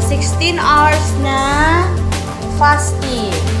16 hours na fasting.